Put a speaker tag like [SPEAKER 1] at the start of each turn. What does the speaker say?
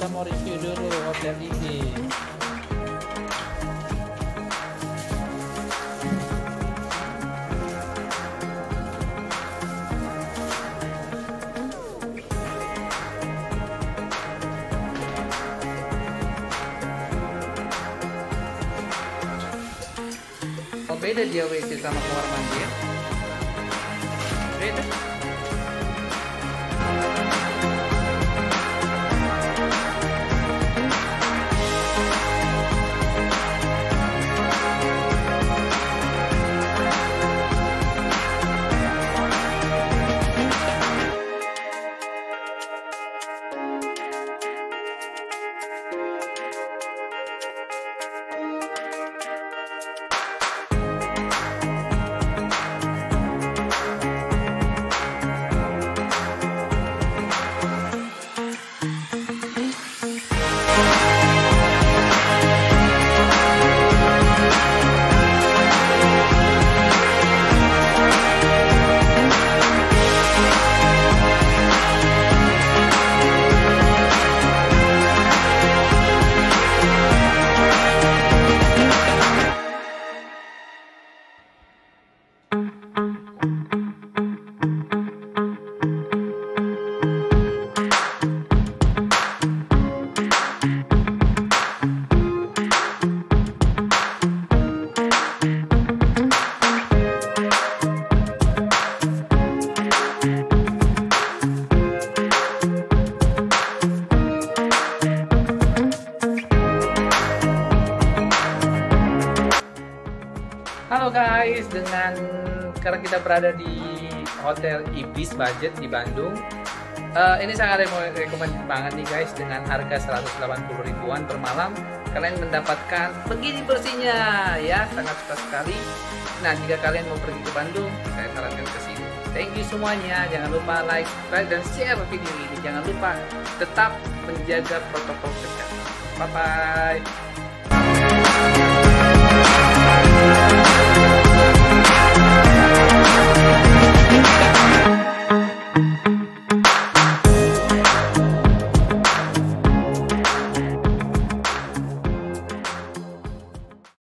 [SPEAKER 1] kita mau review dulu hotel ini beda dia WC sama kamar mandi ya? Beda. Guys, dengan sekarang kita berada di Hotel Ibis Budget di Bandung. Eh, ini sangat remo- rekomend banget nih guys dengan harga 180 ribuan per malam kalian mendapatkan begini bersihnya ya sangat suka sekali. Nah jika kalian mau pergi ke Bandung saya sarankan ke sini. Thank you semuanya. Jangan lupa like, subscribe dan share video ini. Jangan lupa tetap menjaga protokol kesehatan. Bye bye.